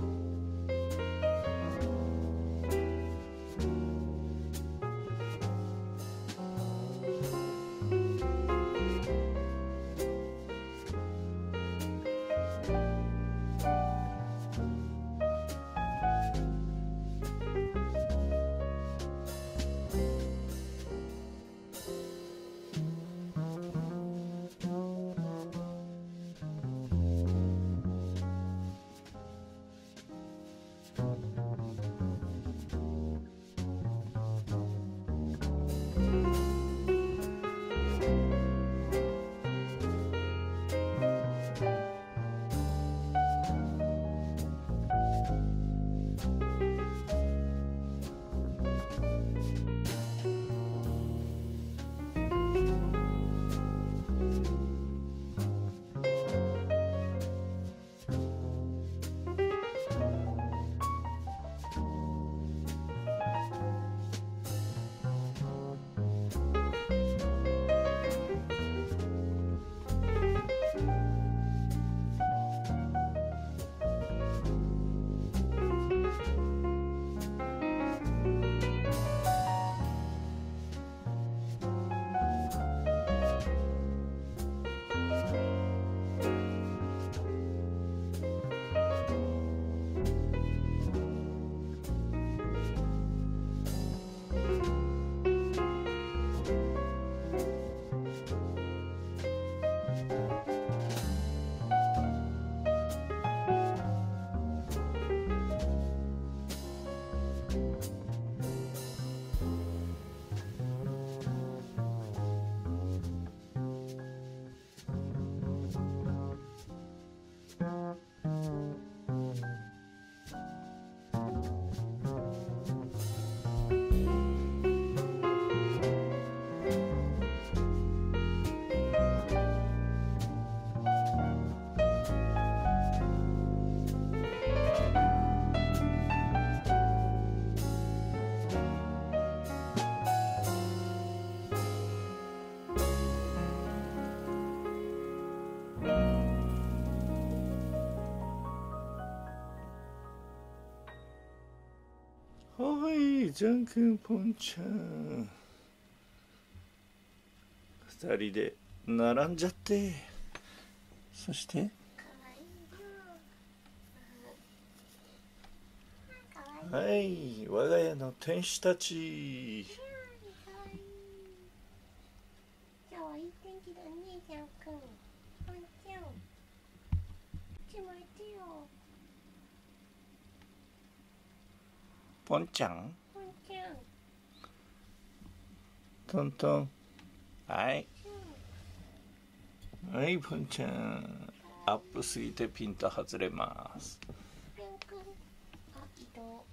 はいじゃんけんぽんちゃん二人で並んじゃって。そして？はい我が家の天使たち。今日はいい天気だねじゃんくんぽんちゃんこっち向いてよぽんちゃんぽんちゃんトントン。はい。はいぽんちゃん。アップすぎてピンと外れます。ぴょんくんあ移動